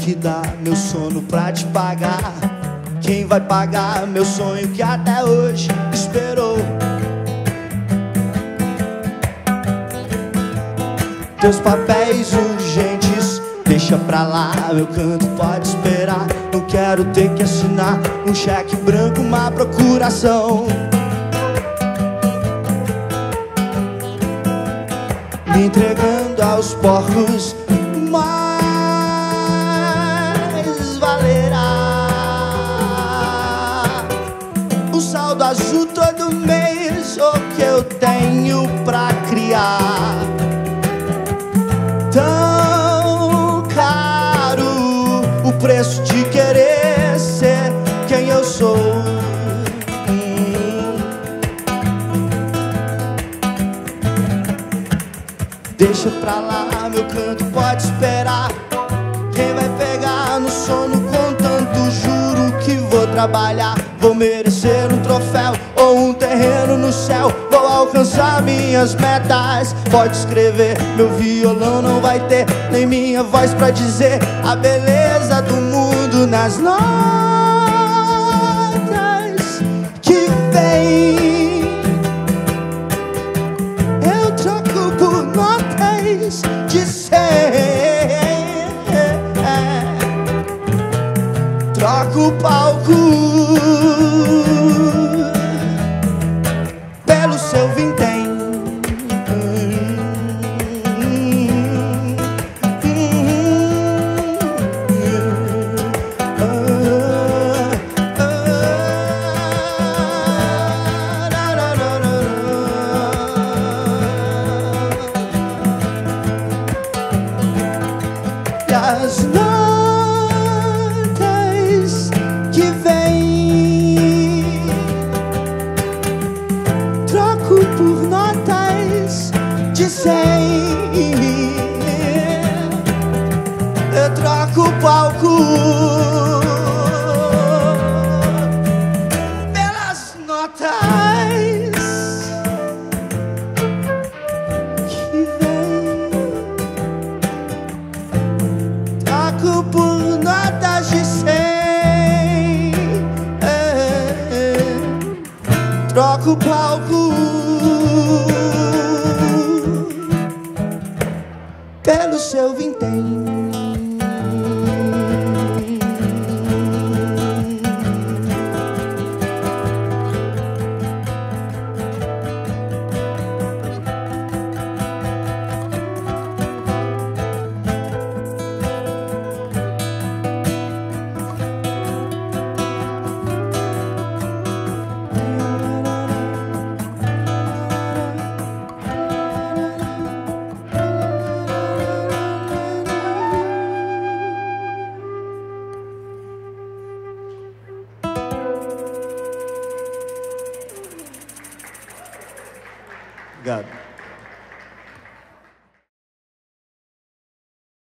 que dá meu sono pra te pagar? Quem vai pagar meu sonho que até hoje esperou? Teus papéis urgentes, deixa pra lá, meu canto pode esperar. Não quero ter que assinar um cheque branco, uma procuração. Me entregando aos porcos, azul todo mês, o que eu tenho pra criar. Tão caro o preço de querer ser quem eu sou. Deixa pra lá, meu canto pode esperar. Quem vai pegar no sono com tanto juro que vou trabalhar? Vou merecer um troféu ou um terreno no céu. Vou alcançar minhas metas. Pode escrever, meu violão não vai ter nem minha voz pra dizer a beleza do mundo nas notas que vem. Eu troco por notas de cem Troco o palco As notas que vem Troco por notas de cem. Eu troco o palco Pelas notas Troco por notas de cem. É, Troco o palco. Pelo seu vintém God.